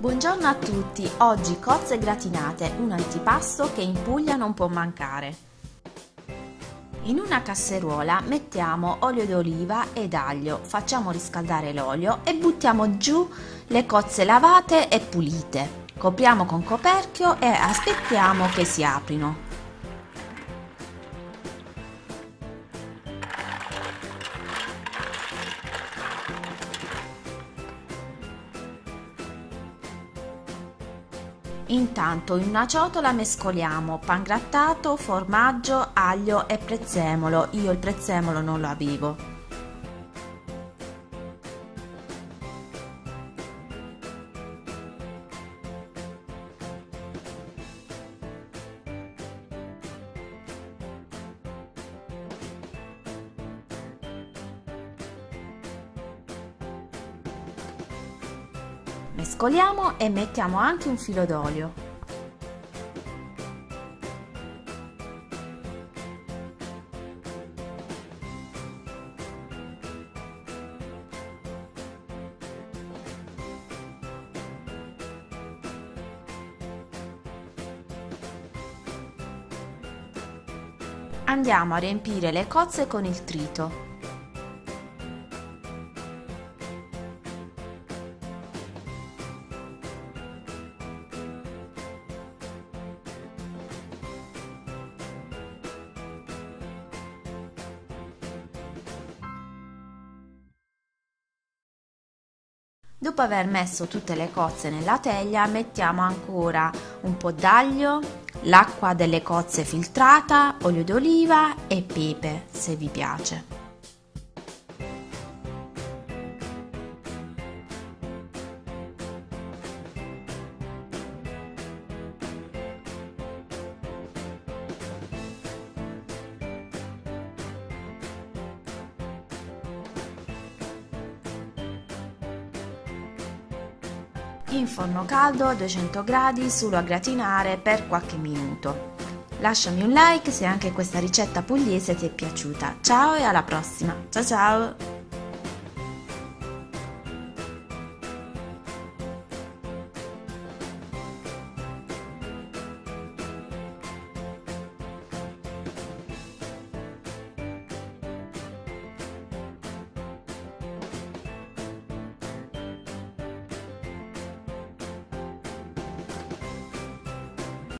Buongiorno a tutti, oggi cozze gratinate, un antipasto che in Puglia non può mancare. In una casseruola mettiamo olio d'oliva ed aglio, facciamo riscaldare l'olio e buttiamo giù le cozze lavate e pulite. Copriamo con coperchio e aspettiamo che si aprino. Intanto in una ciotola mescoliamo pangrattato, formaggio, aglio e prezzemolo. Io il prezzemolo non lo avevo. Mescoliamo e mettiamo anche un filo d'olio. Andiamo a riempire le cozze con il trito. Dopo aver messo tutte le cozze nella teglia mettiamo ancora un po' d'aglio, l'acqua delle cozze filtrata, olio d'oliva e pepe se vi piace. In forno caldo a 200 gradi solo a gratinare per qualche minuto. Lasciami un like se anche questa ricetta pugliese ti è piaciuta. Ciao e alla prossima. Ciao ciao!